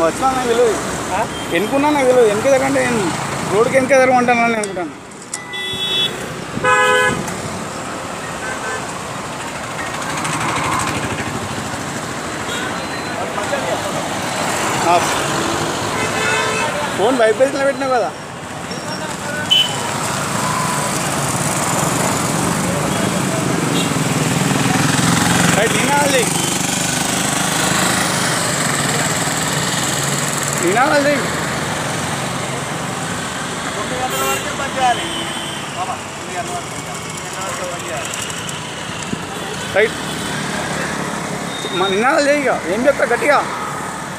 వచ్చినా నాకు తెలియదు ఎన్నుకున్నా నాకు తెలియదు వెనక ఎదగంటే నేను రోడ్డుకి వెనక ఎదగమంటాను అని అనుకుంటాను ఫోన్ వైబ్రేషన్లో పెట్టినావు కదా. రైట్ వినాలి వినాలి రైట్ మా నినాదాలు చేయగా ఏం చెప్తా గట్టిగా?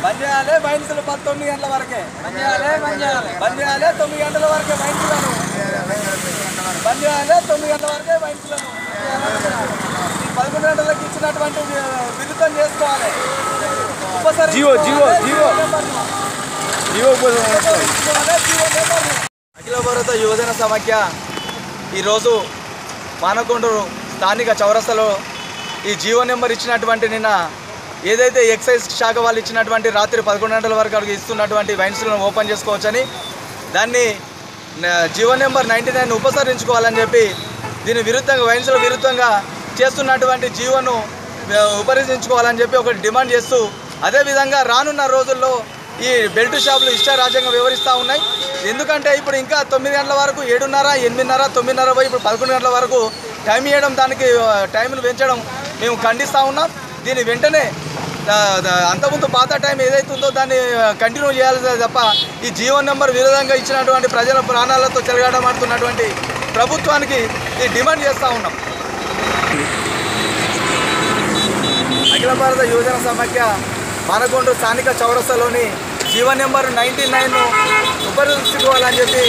బంద్ చేయాలి మైన్సులు పంతొమ్మిది గంటల వరకే. బంద్ చేయాలి బంద్ చేయాలి బంద్ చేయాలి తొమ్మిది గంటల వరకే మైన్సులను బంద్ చేయాలి తొమ్మిది గంటల వరకే మైన్సులను ఈ పదకొండు గంటలకు ఇచ్చినటువంటి విరుద్ధం చేసుకోవాలి. GO, GO, GO. GO. Akhila Bharata Yuvajana Samakhya ఈరోజు మానకొండూరు స్థానిక చౌరస్తలో ఈ జీవో నెంబర్ ఇచ్చినటువంటి నిన్న ఏదైతే ఎక్సైజ్ శాఖ వాళ్ళు ఇచ్చినటువంటి రాత్రి పదకొండు గంటల వరకు అడిగి ఇస్తున్నటువంటి వైన్స్లను ఓపెన్ చేసుకోవచ్చని దాన్ని జీవో నెంబర్ నైంటీ నైన్ ఉపసంహరించుకోవాలని చెప్పి దీని విరుద్ధంగా వైన్స్ల విరుద్ధంగా చేస్తున్నటువంటి జీవోను ఆ, చెప్పి ఒకటి డిమాండ్ చేస్తూ అదేవిధంగా రానున్న రోజుల్లో ఈ బెల్ట్ షాపులు ఇష్టారాజ్యంగా వివరిస్తూ ఉన్నాయి. ఎందుకంటే ఇప్పుడు ఇంకా తొమ్మిది గంటల వరకు ఏడున్నర ఎనిమిదిన్నర తొమ్మిదిన్నర పోయి ఇప్పుడు పదకొండు గంటల వరకు టైం ఇవ్వడం దానికి ఆ, టైంను పెంచడం మేము ఖండిస్తూ ఉన్నాం. దీని వెంటనే అంతకుముందు పాత టైం ఏదైతే ఉందో దాన్ని కంటిన్యూ చేయాలి తప్ప ఈ జీవో నెంబర్ విరోధంగా ఇచ్చినటువంటి ప్రజల ప్రాణాలతో చెలగాటమాడుతున్నటువంటి ప్రభుత్వానికి ఈ డిమాండ్ చేస్తూ ఉన్నాం. అఖిల భారత యువజన సమాఖ్య మానకొండ స్థానిక చౌరస్తలోని జీవో నెంబర్ నైంటీ నైన్ ఉపయోగించుకోవాలని చెప్పి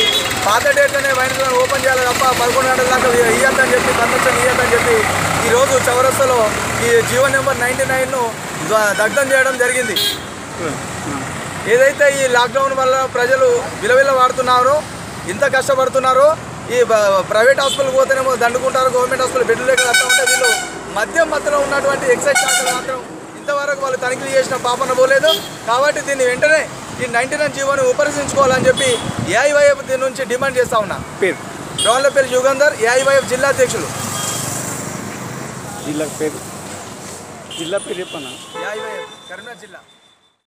పాత డేట్లోనే వైన్ ఓపెన్ చేయాలి తప్ప పదకొండు గంటల దాకా ఇయ్యద్దని చెప్పి కన్వర్షన్ ఇయ్యద్దని చెప్పి ఈరోజు చౌరస్తలో ఈ జీవో నెంబర్ నైంటీ నైన్ను దగ్ధం చేయడం జరిగింది. ఏదైతే ఈ లాక్డౌన్ వల్ల ప్రజలు విలవిల వాడుతున్నారో ఇంత కష్టపడుతున్నారో ఈ ప్రైవేట్ హాస్పిటల్కి పోతేనేమో దండుకుంటారు గవర్నమెంట్ హాస్పిటల్ బెడ్లు లేక వస్తూ ఉంటే వీళ్ళు మద్యం మధ్యలో ఉన్నటువంటి ఎక్సైజ్ శాఖలు మాత్రం ఇంతవరకు వాళ్ళు తనిఖీలు చేసిన పాపన పోలేదు. కాబట్టి దీన్ని వెంటనే ఈ నైన్టీ నైన్ జీవోని ఉపరిశించుకోవాలని చెప్పి ఏఐవైఎఫ్ దీని నుంచి డిమాండ్ చేస్తా ఉన్నా. పేరు? పేరు యుగంధర్ ఏఐవైఎఫ్ జిల్లా అధ్యక్షులు. జిల్లా పేరు? జిల్లా పేరు చెప్పన్నా ఏఐవైఎఫ్ కరీంనగర్ జిల్లా.